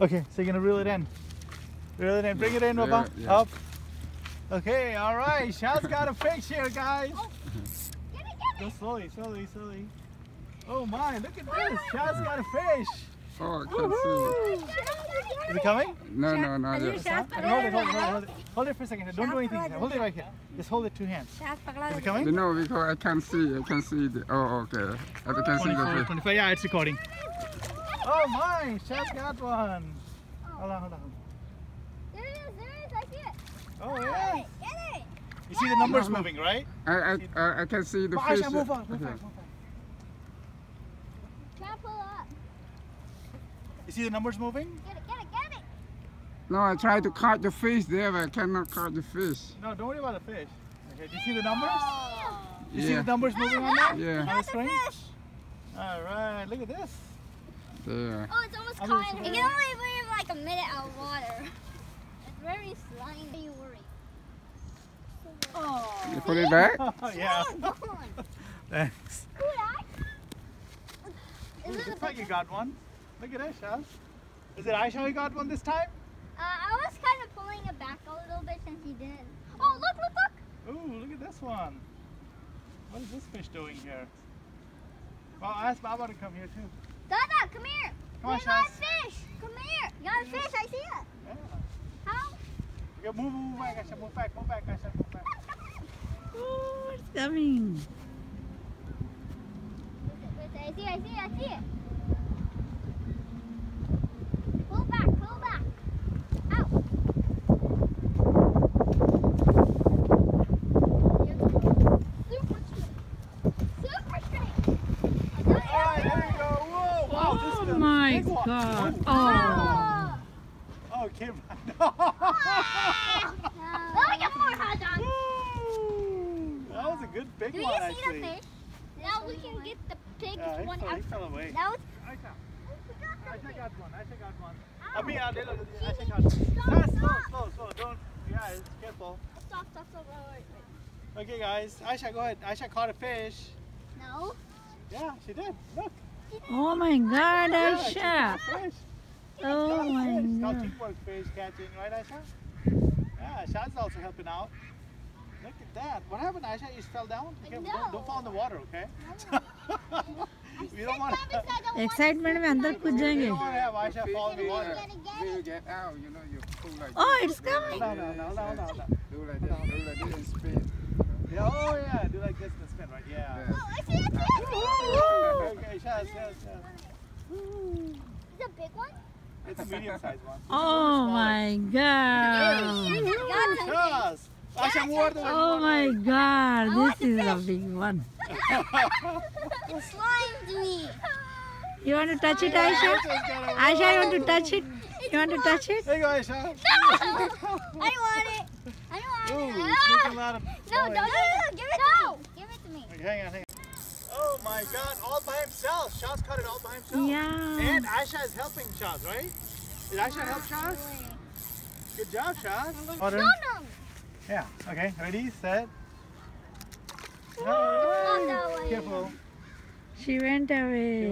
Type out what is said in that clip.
Okay, so you're gonna reel it in. Reel it in. Bring it in, Yeah, Baba. yeah. Up. Okay, all right. Shad's got a fish here, guys. Get it, get it. Go slowly, slowly, slowly. Oh my, look at this. Shad's got a fish. Oh, I can see. Is it coming? No, no, no. Are you yes. Shaz? Hold it, hold it, hold it, hold it. For a second. Don't do anything. Hold it right here. Just hold it two hands. Is it coming? No, because I can't see. I can't see the. Oh, okay. I can't see 24, the fish. 25. Yeah, it's recording. Oh my, Shad's got one. Hold on, hold on. There it is, there it is. I see it. Oh Get yeah. it, get it. You see the numbers No, no. moving, right? I, I, I, I can see the Oh, fish. Aisha, move on, move Okay. on, move on. Try to pull up. You see the numbers moving? Get it, get it, get it. No, I try to catch the fish there, but I cannot catch the fish. No, don't worry about the fish. Okay, do you see the numbers? Yeah. You see the numbers moving on there? Yeah. On the Got the screen? fish. All right, look at this. There. Oh, it's almost I'm caught. just- It can only live like a minute out of water. It's very slimy. You worry. Oh. You put it back? yeah. Thanks. Ooh, that- Is this a Looks like you picture? got one. Look at it, Shaz. Is it Aisha who got one this time? Uh, I was kind of pulling it back a little bit since he didn't. Oh, look, look, look. Ooh, look at this one. What is this fish doing here? Well, ask Baba to come here too. Dada, come here. Come on, you got a fish. Come here. You got a fish. I see it. Yeah. How? Okay, move, move back, Aisha. Move back, move back, Aisha. Move back. Oh, oh, it's coming. I see, it, I see, it, I see it. Pull back, pull back. Out. Super straight. Super straight. I got it. All right, there you go. Whoa, wow, this is Oh my. God. Oh, Oh. oh it came. Let me get more hot dogs. Woo! that was a good big Do you see actually. the fish? Now we can get the big Yeah, one fell, out. fell away. Now it's. Aisha, We got the Aisha fish. got one. Aisha got one. Ow. I mean, look, look, He Aisha needs got one. to stop, Ah, slow, slow, slow. Don't. Yeah, it's careful. Stop, stop, stop. Wait, wait, Okay, guys. Aisha, go ahead. Aisha caught a fish. No. Yeah, she did. Look. Oh my God, Yeah, she Aisha. caught a fish. Oh Caught a my fish. It's called God. teamwork fish catching, right, Aisha? Yeah, Shad's also helping out. Look at that. What happened, Aisha? You fell down? Okay, No. don't, don't fall in the water, okay? we don't Sit want down because I don't want excitement में अंदर कूद We जाएंगे don't want to have Aisha Fish fall in the will, water. uh, will get out, you know, you pull like Oh, this. it's Do like coming. No, no, no, no, no, no. Do like this, It's a big one. It's a medium sized one. Oh my God. Shaz! Aisha, more Oh my God, this is a big one. It slimed me. You want to touch it, Aisha? Aisha, you want to touch it? You want to touch it? There you go, Aisha. No! I want it. I want it. it's making a lot of No, don't do it. Give it to me. Give it to me. Okay, hang on, hang on. Oh my god, all by himself. Shaz caught it all by himself. Yeah. And Aisha is helping Shaz, right? Did Aisha help Shaz? Good job, Shaz. No, no. Yeah, okay, ready, set. Not that way. Careful. She went away.